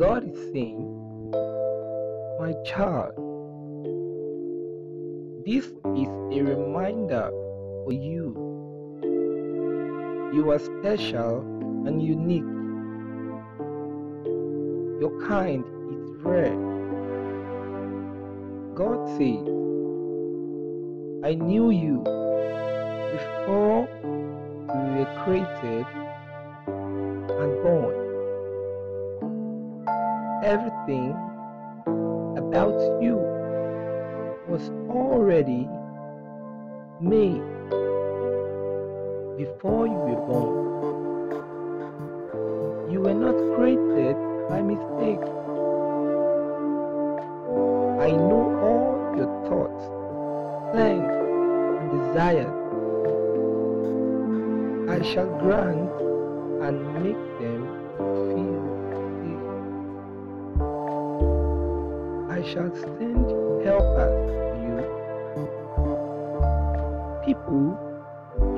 God is saying, My child, this is a reminder for you. You are special and unique. Your kind is rare. God says, I knew you before we were created Everything about you was already made before you were born. You were not created by mistake. I know all your thoughts, plans, and desires. I shall grant and make them I shall send helpers to you. People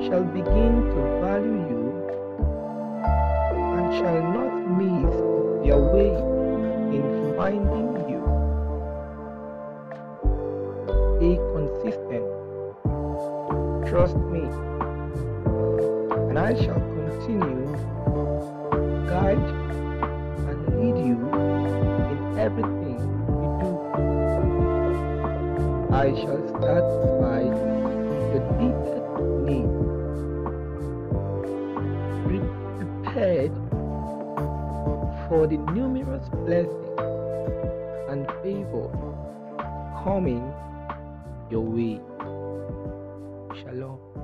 shall begin to value you and shall not miss their way in finding you. Be consistent. Trust me, and I shall continue guide and lead you in everything I shall satisfy your deepest need. Be prepared for the numerous blessings and favor coming your way. Shalom.